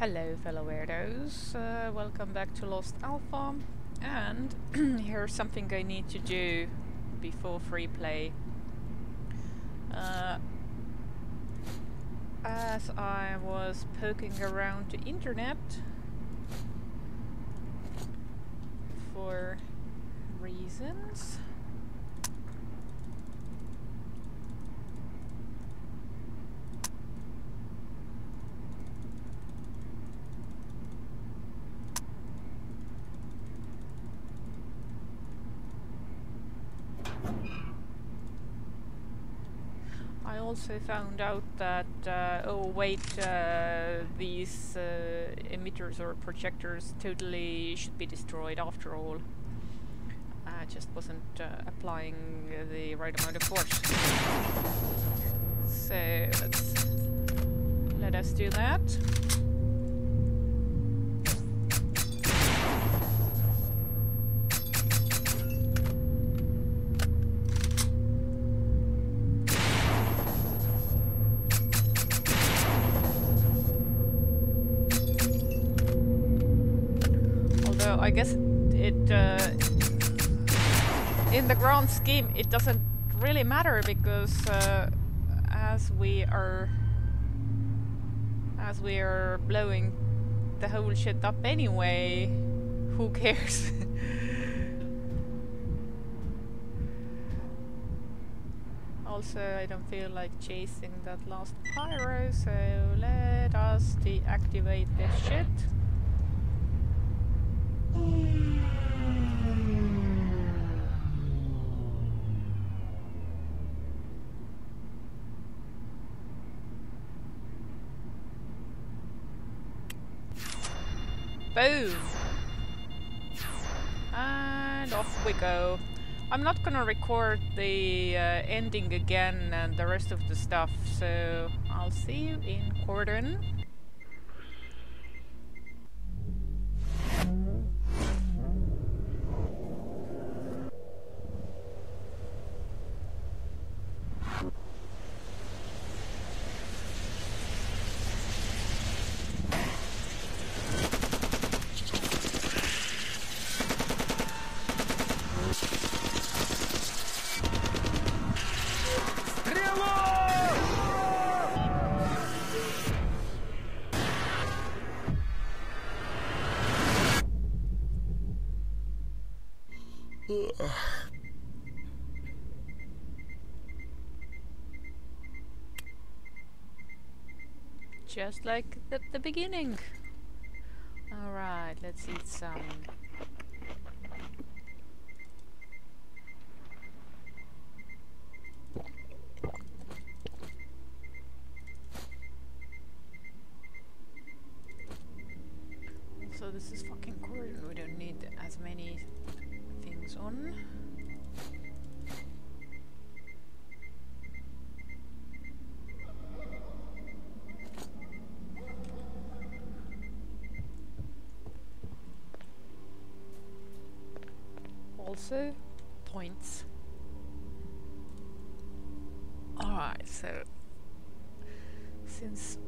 Hello fellow weirdos, uh, welcome back to Lost Alpha and here's something I need to do before free play. Uh, as I was poking around the internet for reasons I also found out that, uh, oh wait, uh, these uh, emitters or projectors totally should be destroyed after all. I just wasn't uh, applying the right amount of force. So let's let us do that. Grand scheme, it doesn't really matter because uh, as we are as we are blowing the whole shit up anyway, who cares? also, I don't feel like chasing that last pyro, so let us deactivate this shit. Boom! And off we go. I'm not gonna record the uh, ending again and the rest of the stuff, so I'll see you in Cordon. Just like at the beginning. Alright, let's eat some. So this is fucking Cordon. We don't need as many things on. Also, points. Alright, so since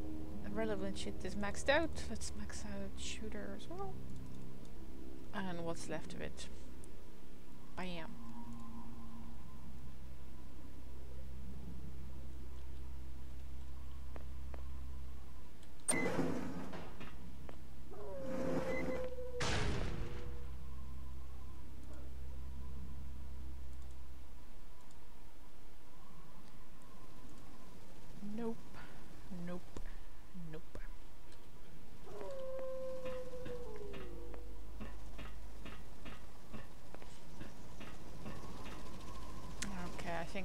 relevant shit is maxed out, let's max out shooter as well. And what's left of it. Bam.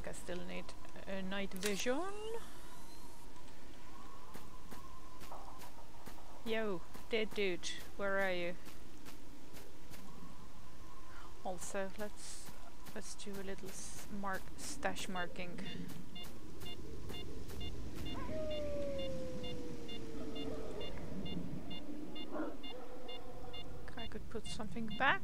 I still need a night vision. Yo, dead dude, where are you? Also, let's let's do a little mark stash marking. I could put something back.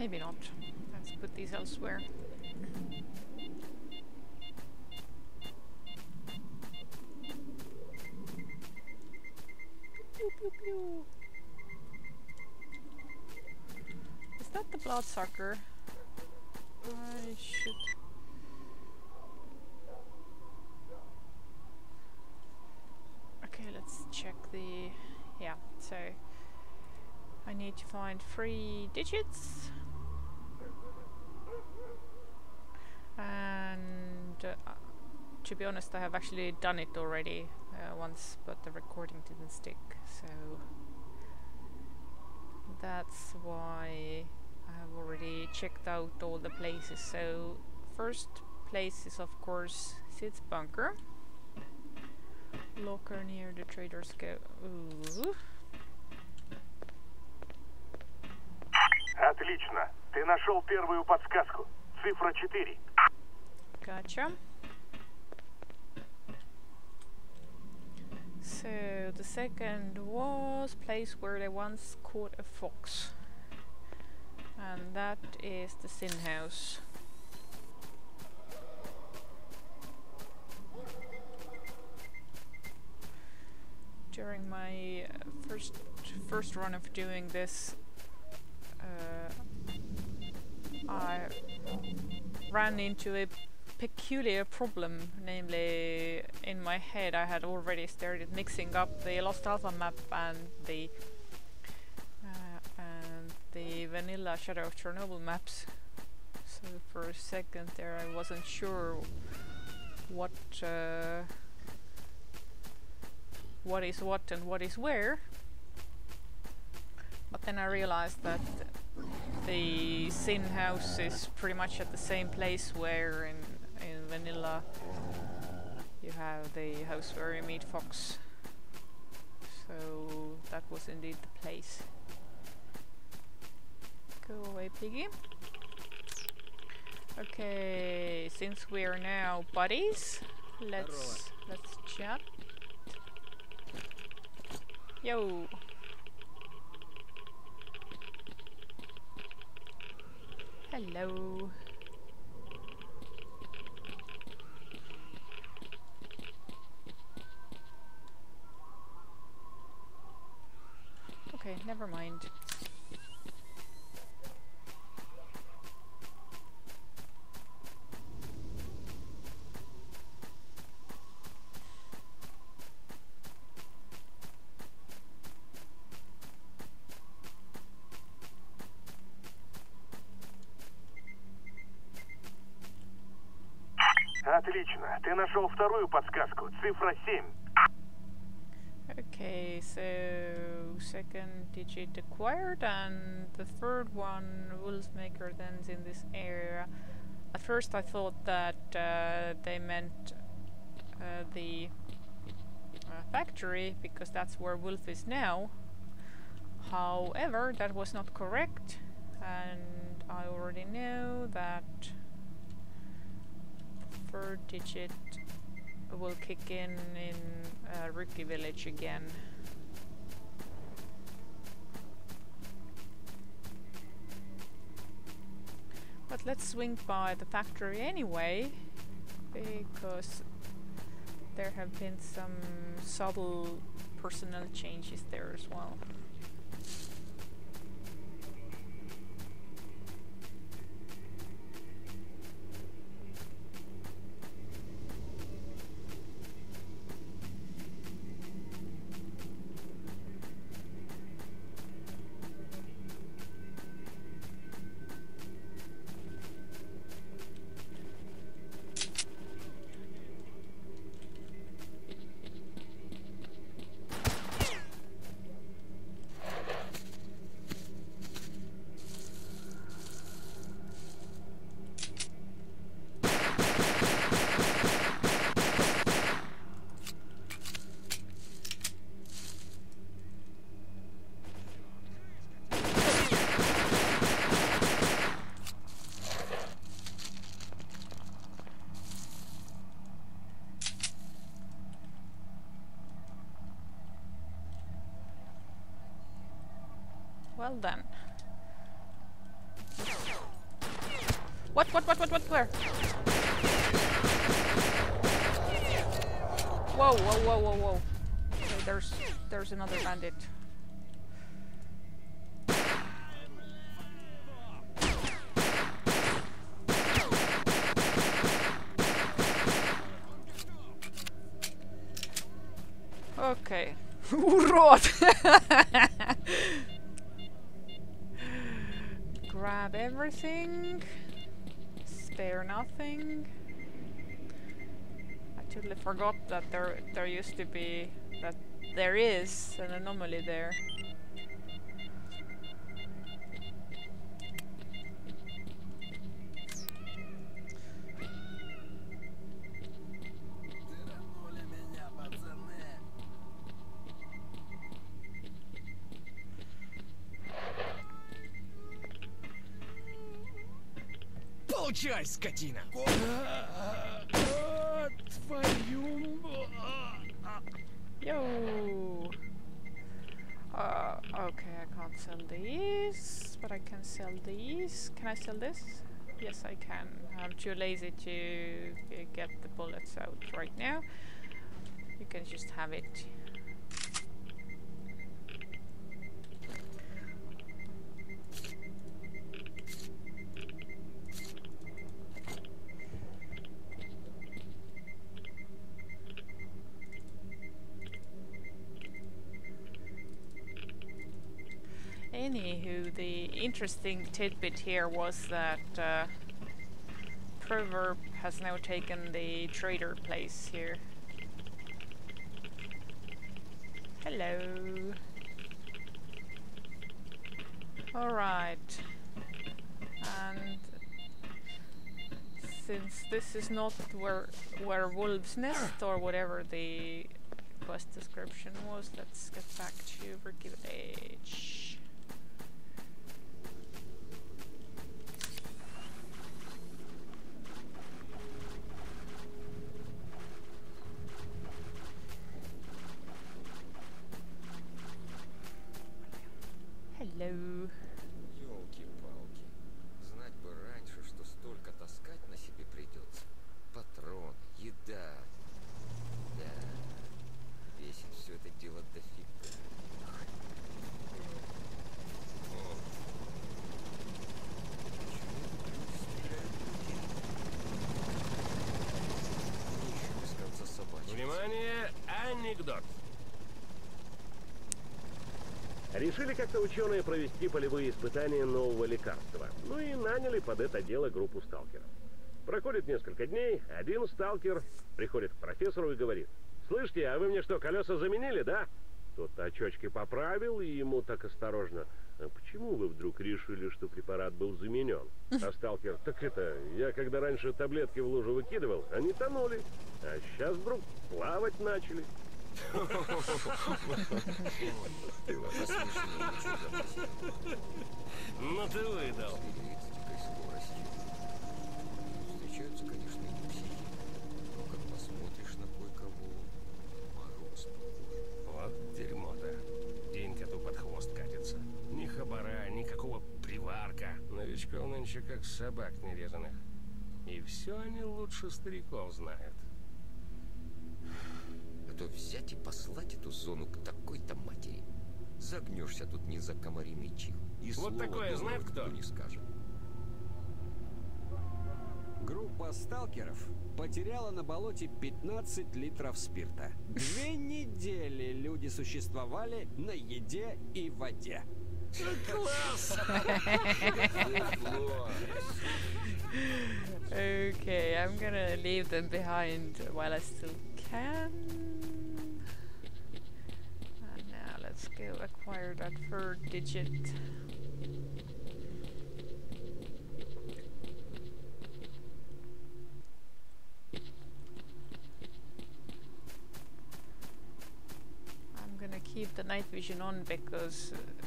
Maybe not. Let's put these elsewhere. Pew, pew, pew. Is that the bloodsucker? I should... Okay, let's check the... Yeah, so... I need to find three digits. And... Uh, to be honest, I have actually done it already uh, once, but the recording didn't stick, so... That's why I have already checked out all the places. So, first place is of course Sid's bunker. Locker near the Trader's Go. Ooh. Отлично. Ты нашел первую подсказку. Цифра 4. Gotcha. So the second was place where they once caught a fox. And that is the Sin House. During my uh, first first run of doing this, uh, I ran into a peculiar problem, namely in my head I had already started mixing up the Lost Alpha map and the uh, and the vanilla Shadow of Chernobyl maps. So for a second there I wasn't sure what uh, what is what and what is where. But then I realized that the Sin house is pretty much at the same place where in in vanilla you have the house where you meet Fox. So that was indeed the place. Go away, piggy. Okay, since we are now buddies, let's let's chat. Yo. Hello. Okay, never mind. Отлично. Ты нашел вторую подсказку. Цифра 7. Okay, so second digit acquired and the third one Wolfmaker then's in this area. At first I thought that uh, they meant uh, the uh, factory because that's where Wolf is now. However, that was not correct and I already know that third digit will kick in in uh, Rookie Village again. But let's swing by the factory anyway, because there have been some subtle personnel changes there as well. Well then. What, what, what, what, what, where? Whoa, whoa, whoa, whoa, whoa. Okay, there's, there's another bandit. Okay. Urod! everything. Spare nothing. I totally forgot that there there used to be that there is an anomaly there. Получай, скотина! Твою... Yo! Uh, okay, I can't sell these, but I can sell these. Can I sell this? Yes, I can. I'm too lazy to uh, get the bullets out right now. You can just have it. Anywho, the interesting tidbit here was that uh, Proverb has now taken the trader place here. Hello. Alright. And since this is not where where wolves nest or whatever the quest description was, let's get back to Rookie Village. Внимание, анекдот. Решили как-то ученые провести полевые испытания нового лекарства. Ну и наняли под это дело группу сталкеров. Проходит несколько дней, один сталкер приходит к профессору и говорит, «Слышите, а вы мне что, колеса заменили, да?» Тот очочки поправил и ему так осторожно, «А почему вы вдруг решили, что препарат был заменен?» А сталкер, «Так это, я когда раньше таблетки в лужу выкидывал, они тонули, а сейчас вдруг плавать начали». Ну ты выдал. Собак нерезанных. И все они лучше стариков знают. А то взять и послать эту зону к такой-то матери. Загнешься тут не за комариный чих. И Вот такое знает кто? не скажет. Группа сталкеров потеряла на болоте 15 литров спирта. Две недели люди существовали на еде и воде. Okay, I'm gonna leave them behind while I still can. And now let's go acquire that third digit. I'm gonna keep the night vision on because uh,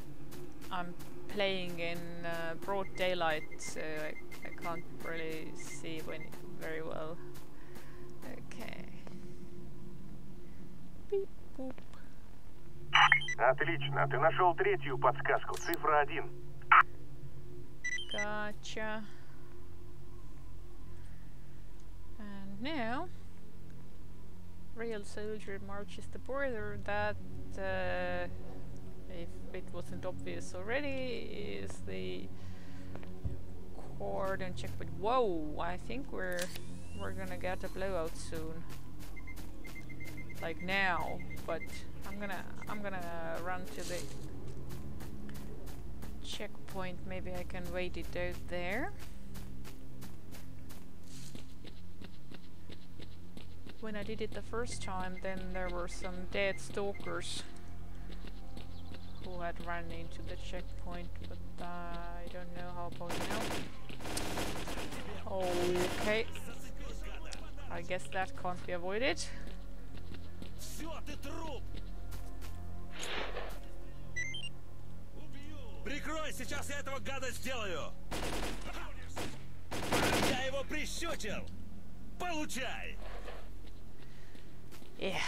I'm playing in uh, broad daylight, so I, I can't really see when very well. Okay. Beep boop. Отлично, ты нашел третью подсказку, цифра один. Gotcha. now, real soldier marches the border. That, uh, if it wasn't obvious already, is the cordon checkpoint. Whoa! I think we're we're gonna get a blowout soon. Like now, but I'm gonna I'm gonna run to the checkpoint. Maybe I can wait it out there. When I did it the first time, then there were some dead stalkers who had run into the checkpoint, but uh, I don't know how about now. Okay. I guess that can't be avoided. Все, ты труп! Прикрой, сейчас я этого гада сделаю! Я его прищучил! Получай! Yeah.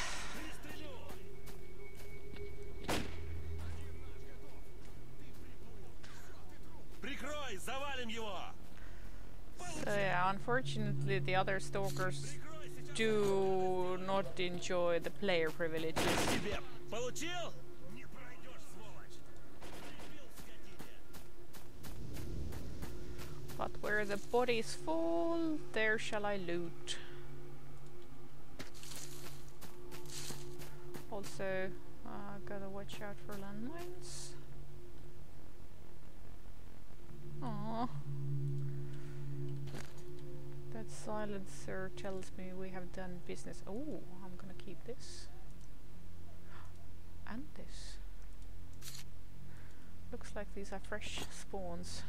So yeah, unfortunately the other stalkers do not enjoy the player privileges. But where the bodies fall, there shall I loot. Also, uh, gotta watch out for landmines. Silencer tells me we have done business. Oh, I'm gonna keep this. And this. Looks like these are fresh spawns.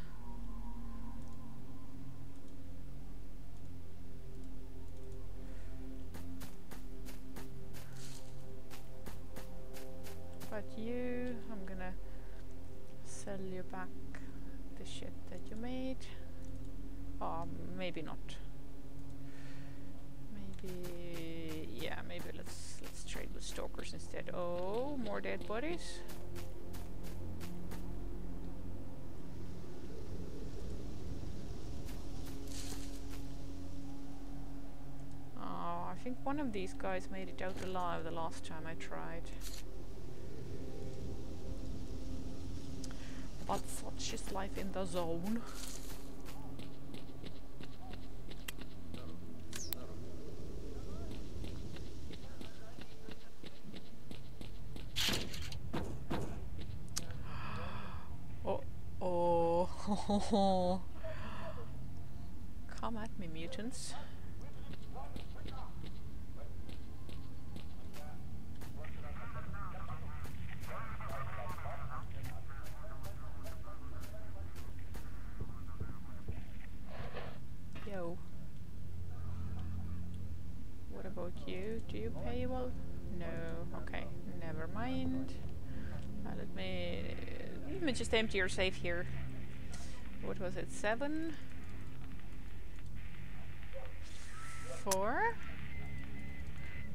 But you, I'm gonna sell you back the shit that you made. Oh, maybe not. Yeah, maybe let's let's trade with stalkers instead. Oh, more dead bodies. Oh, I think one of these guys made it out alive the last time I tried. But such is life in the zone. Oh, come at me, mutants. Yo. What about you? Do you pay well? No. Okay. Never mind. Let me let me just empty your safe here. What was it? Seven. Four.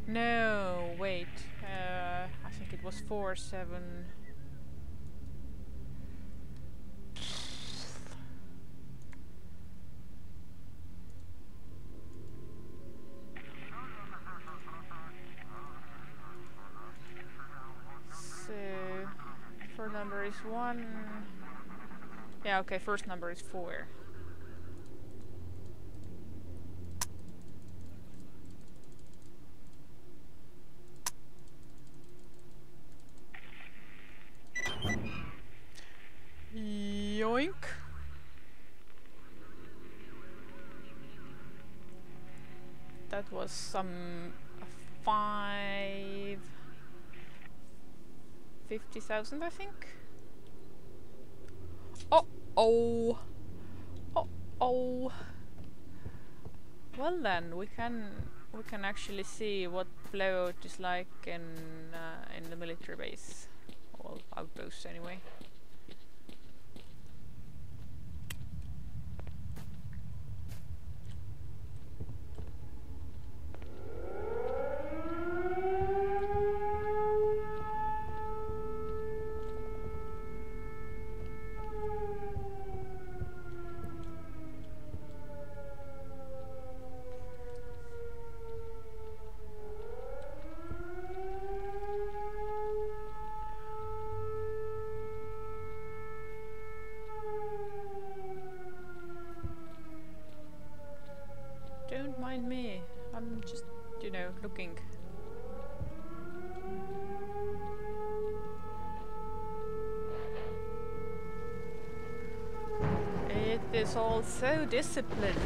No. Wait. Uh, I think it was four. Seven. So, first number is one. Yeah, okay, first number is four. Yoink. That was some five fifty thousand, I think. Oh, oh, oh. Well then, we can we can actually see what blowout is like in uh, in the military base, or outpost anyway. It is all so disciplined.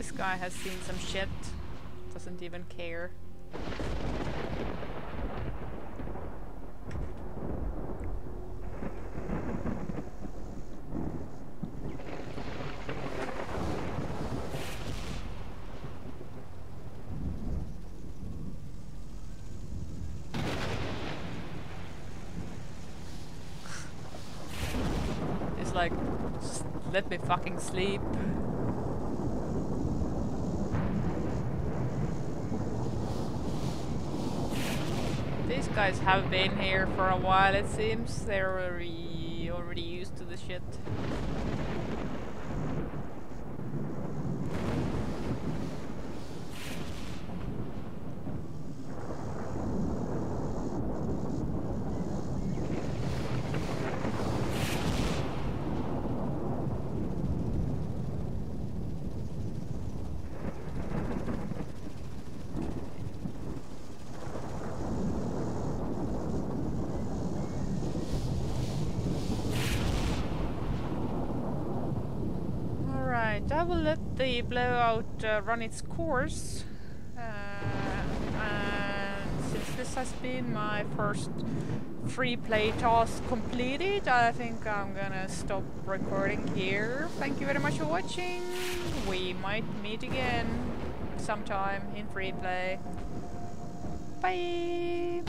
This guy has seen some shit. Doesn't even care. It's like, let me fucking sleep. Guys have been here for a while, it seems. They're already, already used to the shit. I will let the blowout uh, run its course. Uh, and since this has been my first free play task completed, I think I'm gonna stop recording here. Thank you very much for watching. We might meet again sometime in free play. Bye!